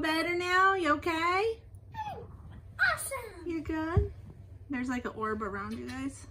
better now? You okay? Awesome. You good? There's like an orb around you guys.